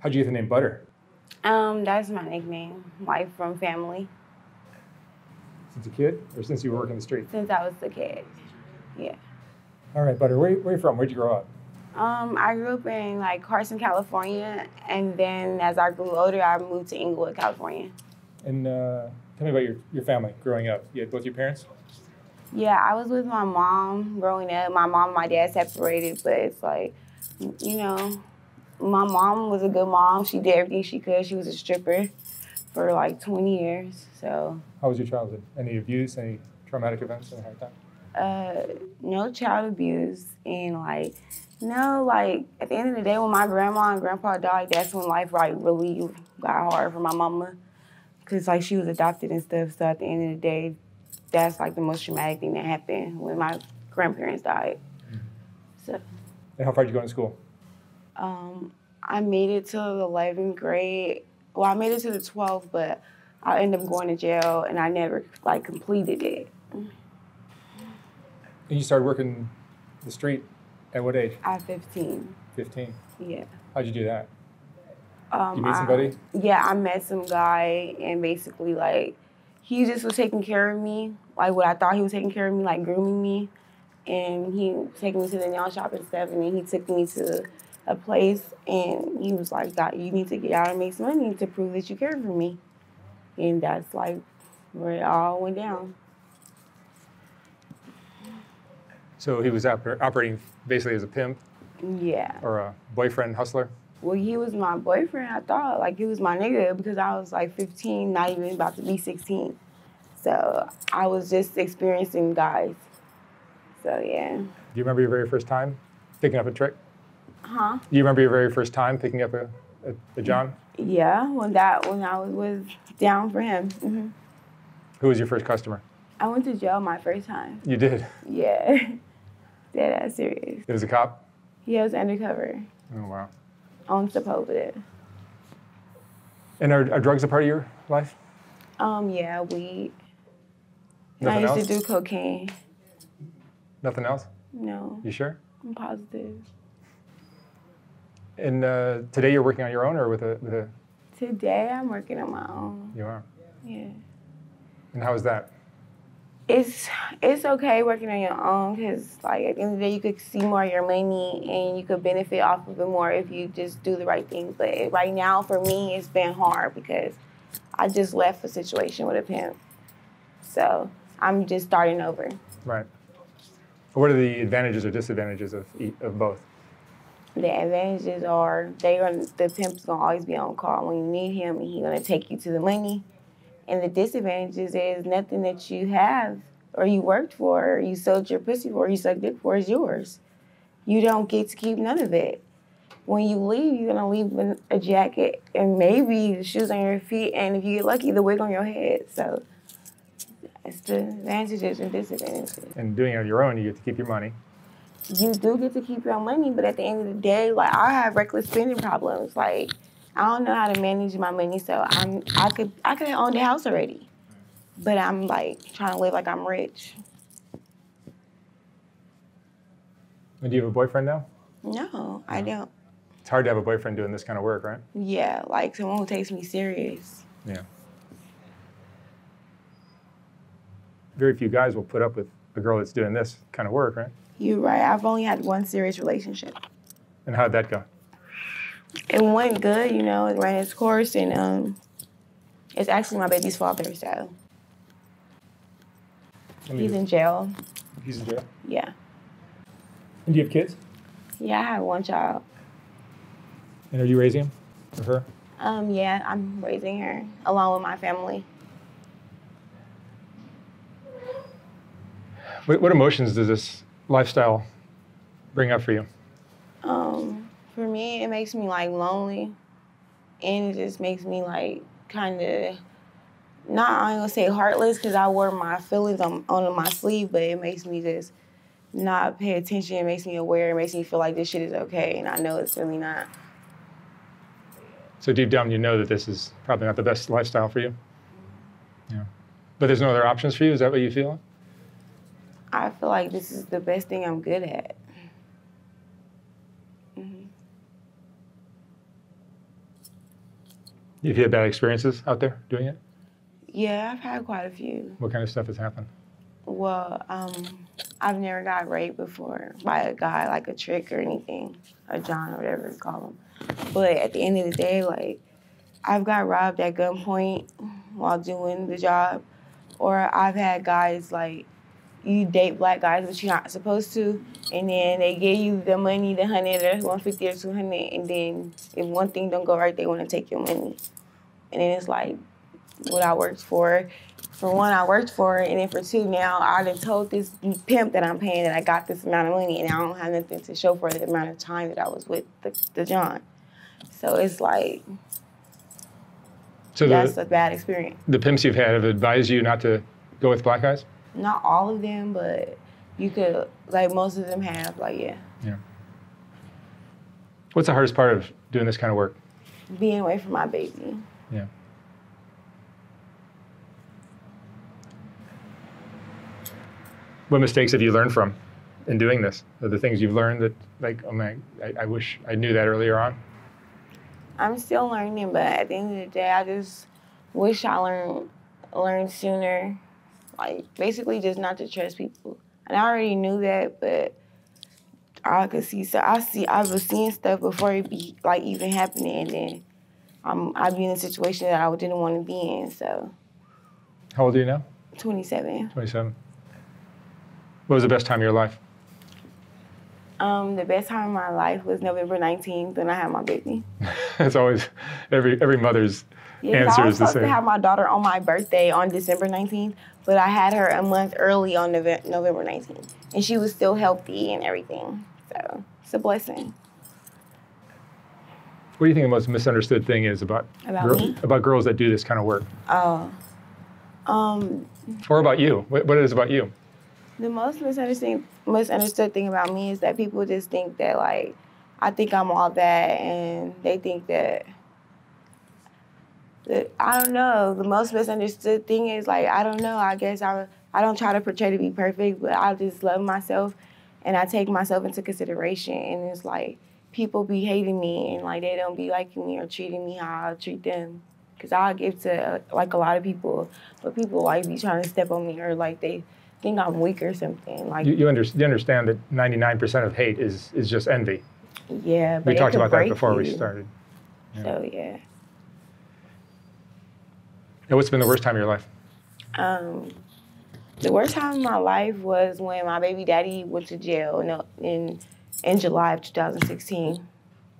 How'd you get the name Butter? Um, that's my nickname, like from family, Since a kid or since you were working the street? since I was a kid. Yeah. All right, Butter, where, where you from? Where'd you grow up? Um, I grew up in like Carson, California, and then as I grew older, I moved to Inglewood, California. And uh, tell me about your, your family growing up. You had both your parents? Yeah, I was with my mom growing up. My mom and my dad separated, but it's like, you know, my mom was a good mom. She did everything she could. She was a stripper for like 20 years. So, How was your childhood? Any abuse, any traumatic events, any hard time? uh, no child abuse. And like, no, like at the end of the day, when my grandma and grandpa died, that's when life like really got hard for my mama. Cause like she was adopted and stuff. So at the end of the day, that's like the most traumatic thing that happened when my grandparents died. So. And how far did you go in school? Um, I made it to the 11th grade. Well, I made it to the 12th, but I ended up going to jail and I never like completed it. And you started working the street at what age? At 15. 15. Yeah. How'd you do that? Um, You meet I- somebody? yeah, I met some guy and basically like he just was taking care of me, like what I thought he was taking care of me, like grooming me. And he taking me to the nail shop and stuff, and then he took me to a place and he was like, "Doc, you need to get out and make some money to prove that you care for me. And that's like where it all went down. So he was oper- operating basically as a pimp Yeah. or a boyfriend hustler? Well, he was my boyfriend, I thought. Like, he was my nigga because I was like 15, not even about to be 16. So I was just experiencing guys. So, yeah. Do you remember your very first time picking up a trick? Huh? Do you remember your very first time picking up a, a, a John? Yeah, when that, when I was, was down for him. hmm Who was your first customer? I went to jail my first time. You did. Yeah. Dead ass serious. It was a cop? Yeah, he was undercover Oh, wow. on Sepulveda. And are, are drugs a part of your life? Um, yeah, weed. And I used else? to do cocaine. Nothing else? No, You sure? I'm positive. And uh, today you're working on your own or with a, with a, Today I'm working on my own. you are? Yeah. And how is that? It's it's okay working on your own because like at the end of the day you could see more of your money and you could benefit off of it more if you just do the right thing. But right now for me it's been hard because I just left a situation with a pimp. So I'm just starting over. Right. What are the advantages or disadvantages of, of both? The advantages are they are the pimp's gonna always be on call when you need him and he's gonna take you to the money. And the disadvantages is nothing that you have or you worked for or you sold your pussy for or you sucked dick for is yours. You don't get to keep none of it. When you leave, you're gonna leave a jacket and maybe the shoes on your feet and if you get lucky, the wig on your head. So it's the advantages and disadvantages. And doing it on your own, you get to keep your money. You do get to keep your money, but at the end of the day, like I have reckless spending problems. Like I don't know how to manage my money, so I'm I could I could have owned a house already, but I'm like trying to live like I'm rich. And do you have a boyfriend now? No, I don't. It's hard to have a boyfriend doing this kind of work, right? Yeah, like someone who takes me serious. Yeah. Very few guys will put up with a girl that's doing this kind of work, right? You're right. I've only had one serious relationship. And how'd that go? It went good, you know. It ran its course, and um, it's actually my baby's father. So he's in jail. he's in jail. Yeah, And do you have kids? yeah. I have one child. And are you raising him or her? Um, yeah, I'm raising her along with my family. What, what emotions does this lifestyle bring up for you? Um, for me, it makes me like lonely, and it just makes me like kind of not I'm gonna say heartless because I wear my feelings on on my sleeve, but it makes me just not pay attention. It makes me aware. It makes me feel like this shit is okay, and I know it's really not. So deep down, you know that this is probably not the best lifestyle for you. Yeah. But there's no other options for you. Is that what you feel? I feel like this is the best thing I'm good at. Mhm. Have you had bad experiences out there doing it? Yeah, I've had quite a few. What kind of stuff has happened? Well, um, I've never got raped before by a guy like a trick or anything, a John or whatever you call him. But at the end of the day, like I've got robbed at gunpoint while doing the job, or I've had guys like you date black guys, but you're not supposed to, and then they give you the money, the hundred or one fifty or two hundred, and then if one thing don't go right, they want to take your money, and then it's like what I worked for. For one, I worked for, and then for two, now I done told this pimp that I'm paying that I got this amount of money, and I don't have nothing to show for the amount of time that I was with the, the John. So it's like So that's the, a bad experience. the pimps you've had have advised you not to go with black guys? Not all of them, but you could like most of them have. Like yeah, Yeah. What's the hardest part of doing this kind of work? being away from my baby. Yeah. What mistakes have you learned from in doing this? Are the things you've learned that, like, oh man, I, I wish I knew that earlier on? I'm still learning, but at the end of the day, I just wish I learned learned sooner. Like basically, just not to trust people. And I already knew that, but I could see. So I see. I was seeing stuff before it be like even happening, and then I'm I'd be in a situation that I didn't want to be in. So How old are you now? 27. 27. What was the best time of your life? Um, the best time of my life was November 19th when I had my baby. it's always every every mother's Yeah, answer I was is the supposed to have my daughter on my birthday on December 19th, but I had her a month early on November 19th, and she was still healthy and everything. So it's a blessing. What do you think the most misunderstood thing is about About about girls that do this kind of work, Oh, um, or about you? What, what it is about you? the most misunderstood misunderstood thing about me is that people just think that like I think I'm all that, and they think that. That I don't know. The most misunderstood thing is like I don't know. I guess I I don't try to portray to be perfect, but I just love myself, and I take myself into consideration. And it's like people be hating me, and like they don't be liking me or treating me how I treat them. Cause I give to like a lot of people, but people like be trying to step on me or like they think I'm weak or something. Like You, you, under, you understand that 99% of hate is is just envy. yeah, but We talked about that before we you. started. So yeah. And what's been the worst time of your life? Um, the worst time of my life was when my baby daddy went to jail in in, in July of 2016,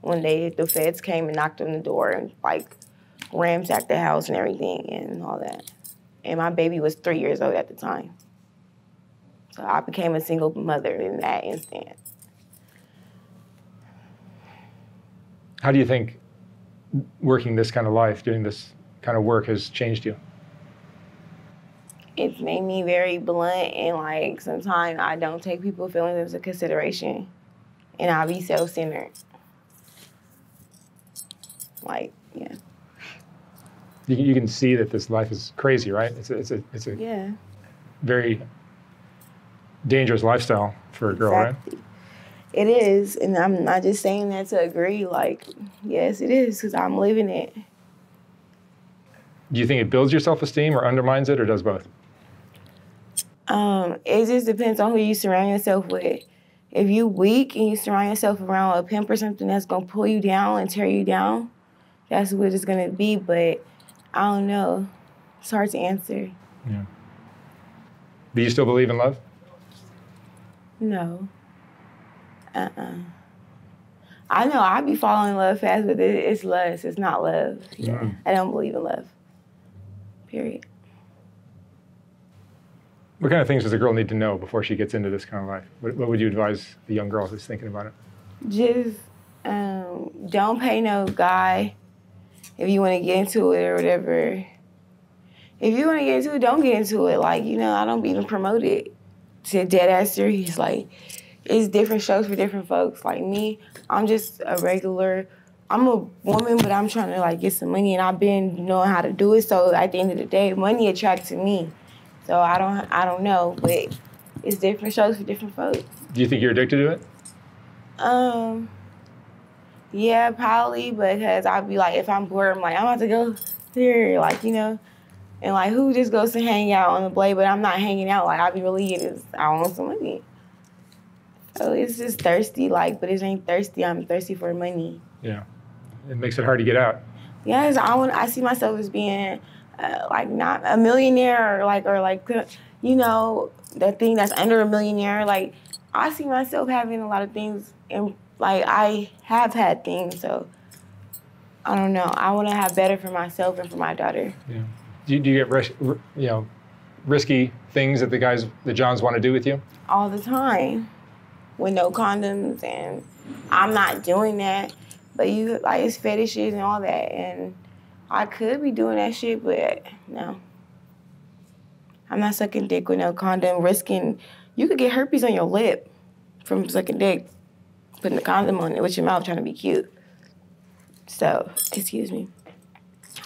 when they the feds came and knocked on the door and like ransacked the house and everything and all that. And my baby was three years old at the time, so I became a single mother in that instant. How do you think working this kind of life, doing this kind of work, has changed you? It's made me very blunt and like sometimes I don't take people's feelings into consideration, and I'll be self-centered. Like yeah. You, can- you can see that this life is crazy, right? It's a, it's a, it's a Yeah, very dangerous lifestyle for a girl, right? exactly. It is, and I'm not just saying that to agree. Like, yes, it is, because I'm living it. Do you think it builds your self-esteem or undermines it, or does both? Um, it just depends on who you surround yourself with. If you weak and you surround yourself around a pimp or something that's gonna pull you down and tear you down, that's what it's gonna be. But I don't know. It's hard to answer. Yeah. Do you still believe in love? No. Uh-uh. I know I be falling in love fast, but it's lust. It's not love. Yeah. I don't believe in love. Period. What kind of things does a girl need to know before she gets into this kind of life? What, what would you advise a young girl who's thinking about it? Just um, don't pay no guy if you want to get into it or whatever. If you want to get into it, don't get into it. Like, you know, I don't even promote it to dead ass serious. Like, it's different shows for different folks. Like me, I'm just a regular. I'm a woman, but I'm trying to like get some money, and I've been knowing how to do it. So at the end of the day, money attracts me. So I don't, I don't know, but it's different shows for different folks. Do you think you're addicted to it? Um, Yeah, probably because I'd be like, if I'm bored, I'm like, I'm about to go here, like you know, and like who just goes to hang out on the blade, but I'm not hanging out. Like I'd be really, it's, I want some money. So it's just thirsty, like, but it ain't thirsty. I'm thirsty for money. Yeah. It makes it hard to get out. Yes, I want. I see myself as being uh, like not a millionaire or like or like you know the thing that's under a millionaire. Like I see myself having a lot of things, and like I have had things. So I don't know. I want to have better for myself and for my daughter. Yeah. Do you, do you get ris- you know risky things that the guys the Johns want to do with you? all the time with no condoms and I'm not doing that. But you like it's fetishes and all that and I could be doing that shit, but no. I'm not sucking dick with no condom, risking you could get herpes on your lip from sucking dick, putting the condom on it with your mouth trying to be cute. So, excuse me.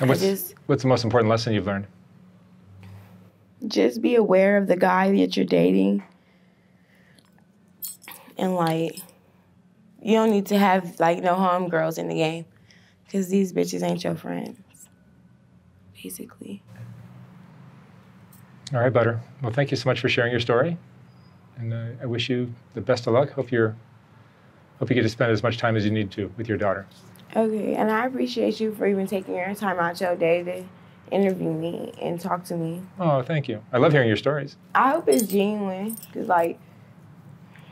And what's just- what's the most important lesson you've learned? just be aware of the guy that you're dating and like you don't need to have like no home girls in the game because these bitches ain't your friends basically All right, Butter. Well, thank you so much for sharing your story, and uh, I wish you the best of luck. Hope you're hope you get to spend as much time as you need to with your daughter. okay and i appreciate you for even taking your time out your day to interview me and talk to me Oh, thank you. I love hearing your stories. i hope it's genuine because like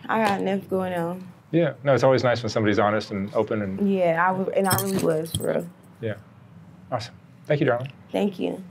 i got enough going on Yeah. No, it's always nice when somebody's honest and open and yeah i was and i really was real Yeah, awesome. Thank you, darling. thank you